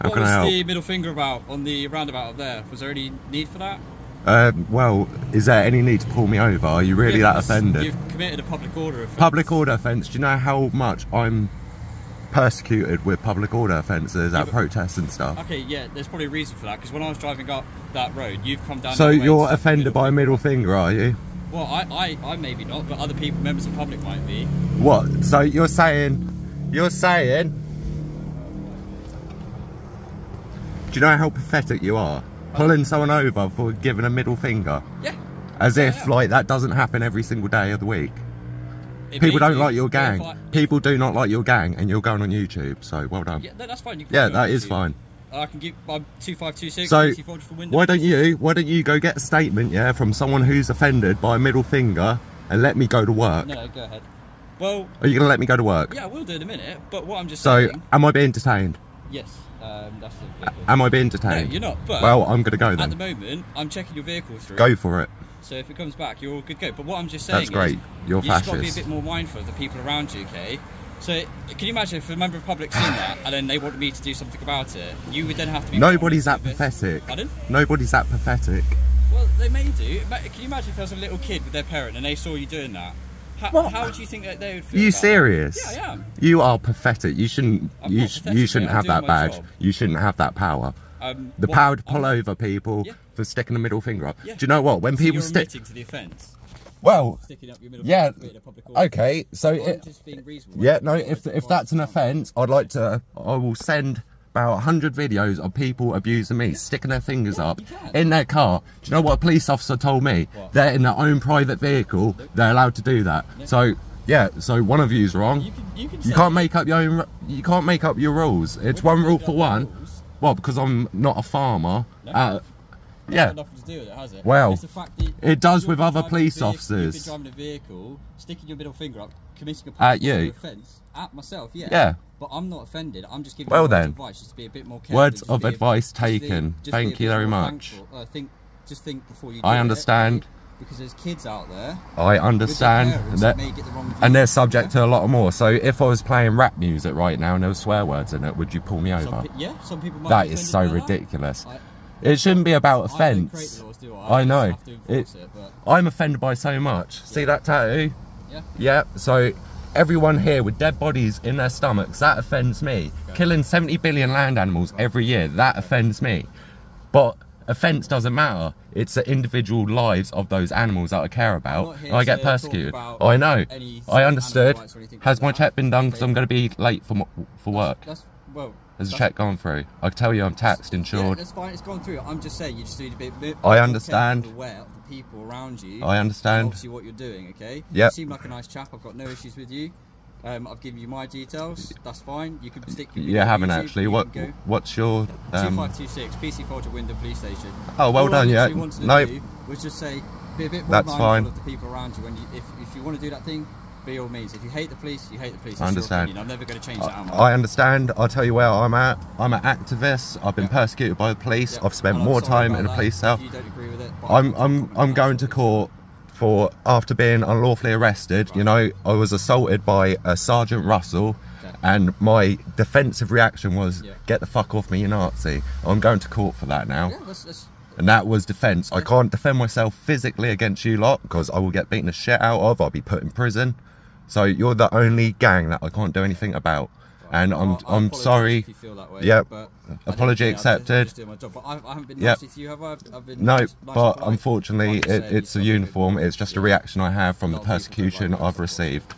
How what can was I help? the middle finger about on the roundabout up there? Was there any need for that? Um, well, is there any need to pull me over? Are you really Yeah, that offended? You've committed a public order offence. Public order offence. Do you know how much I'm persecuted with public order offences Yeah, at protests and stuff? Okay, yeah, there's probably a reason for that because when I was driving up that road, you've come down. So you're offended by a middle finger, are you? Well, I, I, I maybe not, but other people, members of the public, might be. What? So you're saying, you're saying, do you know how pathetic you are? Pulling someone over for giving a middle finger. Yeah. As if yeah. like that doesn't happen every single day of the week. It People don't do, like your gang. I- People do not like your gang and you're going on YouTube, so well done. Yeah, no, that's fine. You can Yeah, put me on that is YouTube. fine. I can give. I'm two five two six. So Wymondham. why don't you why don't you go get a statement, yeah, from someone who's offended by a middle finger and let me go to work? No, go ahead. Well, Are you gonna let me go to work? yeah, I will do in a minute. But what I'm just So saying. am I being detained? Yes, um, that's the vehicle. Am I being detained? No, you're not. But well, I'm gonna go then. at the moment, I'm checking your vehicle through. Go for it. So if it comes back, you're all good to go. But what I'm just saying That's great. is, You're you just got to be a bit more mindful of the people around you, okay? So can you imagine if a member of the public seen that and then they wanted me to do something about it? You would then have to be. Nobody's that honest with it. pathetic. Pardon? Nobody's that pathetic. Well, they may do. Can you imagine if there was a little kid with their parent and they saw you doing that? How, What? how would you think that they would feel? You serious? Yeah, I am. You are pathetic. You shouldn't. I'm You, not sh- pathetic, you shouldn't. I'm have that badge. job. You shouldn't have that power. Um, The power to pull I'm- over people Yeah. for sticking the middle finger up. Yeah. Do you know what? When So people stick. to the offence, Well, sticking up your middle yeah. finger, committing a public. Okay, so it, just being reasonable. yeah, no. If if that's an offence, I'd like to. I will send about hundred videos of people abusing me, sticking their fingers Yeah, up in their car. Do you know what a police officer told me? What? They're in their own private vehicle. They're allowed to do that. So yeah, so one of you's wrong. You can, you can. You can't make up your own. You can't make up your rules. It's one rule for one. rules? Well, because I'm not a farmer. No. Uh, yeah. nothing to do with it, has it? Well, It's the fact that it does with other police vehicle- officers. Driving a vehicle, sticking your middle finger up, committing a At you? offence at myself. Yeah. Yeah. But I'm not offended. I'm just giving Well you words then. advice, just to be a bit more careful. Words of advice just be- taken. just be Thank you very much. Uh, think, just think before you. I do it, understand. because there's kids out there. I understand that, that, may get the wrong and they're subject to a lot more. So if I was playing rap music right now and there were swear words in it, would you pull me Some over? pe- yeah, some people might. That is so ridiculous. I- It shouldn't be about I don't create offence. the laws, do I? I know. have to enforce it, but I'm offended by so much. See that tattoo? yeah. Yeah. So everyone here with dead bodies in their stomachs, that offends me. Killing 70 billion land animals every year, that offends me. But offence doesn't matter. It's the individual lives of those animals that I care about. I get persecuted. I know. I understood. animal rights or anything Has like my check been done? Because Okay. I'm going to be late for for work. That's well. Has a check gone through? I can tell you I'm taxed, insured. Yeah, that's fine. It's gone through. I'm just saying you just need to be a bit. I understand. Aware of the people around you. I and understand. Obviously, what you're doing. Okay. Yep. You seem like a nice chap. I've got no issues with you. Um, I've given you my details. That's fine. You can stick. your on haven't YouTube, actually. you What. What's your Two um? five two six PC Folger Wymondham Police Station. Oh, well All done, yeah. No. do was just say be a bit more That's mindful fine. of the people around you. When you, if, if you want to do that thing, by all means. If you hate the police, you hate the police. I understand. I'm never going to change that. I? I understand. I'll tell you where I'm at. I'm an activist. I've been Yeah. persecuted by the police. Yeah, I've spent and more time in a police cell. You don't agree with it. I'm I'm I'm going to court for after being unlawfully arrested. You know, I was assaulted by a Sergeant Russell, Okay. and my defensive reaction was, Yeah. "Get the fuck off me, you Nazi!" I'm going to court for that now. Yeah, that's, that's, And that was defence. I can't defend myself physically against you lot because I will get beaten the shit out of. I'll be put in prison. So you're the only gang that I can't do anything about. And I'm I- I'm sorry. If you feel that way, Yep. but I don't Apology accepted. I'm just my job. I, I haven't been Yep. nasty to you, have I? I've, I've been No, nice, but unfortunately, it, it's a uniform. It's just a reaction I have from the lot of people don't persecution I've received.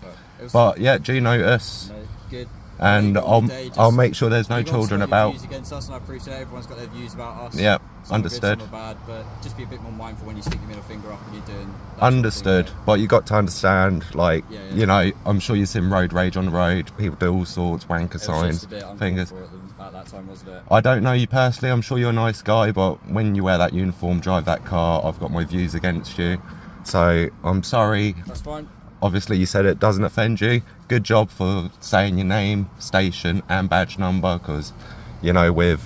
but yeah, do notice, no, good. And I'll your day, just- I'll make sure there's no children about. Views against us, and I appreciate everyone's got their views about us. Yeah, Some understood. Good, some bad, but just be a bit more mindful when you stick your middle finger up when you're doing. that sort of Understood, but you got to understand, like Yeah, yeah. you know, I'm sure you've seen road rage on the road. People do all sorts, wanker signs, just a bit fingers. for at the- at that time, wasn't it? I don't know you personally. I'm sure you're a nice guy, but when you wear that uniform, drive that car, I've got my views against you. So I'm sorry. That's fine. Obviously, you said it doesn't offend you. Good job for saying your name, station, and badge number, because you know with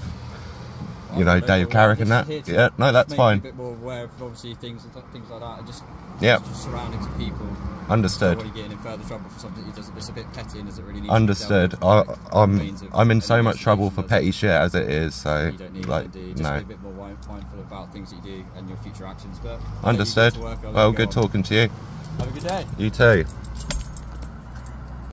you know, a Dave Carrick and that. Yeah, no, that's fine. A bit more aware of obviously things and things like that, and just Yeah. surroundings of people. Understood. Don't want to get in further trouble for something it's a bit petty and doesn't really need. Understood. To I, like, I'm I'm in so much trouble for petty shit as it is. So? You don't need like to. Just no. be a bit more mindful about things that you do and your future actions. But Understood. to work, I'll let Well, good talking to you. Have a good day. You too.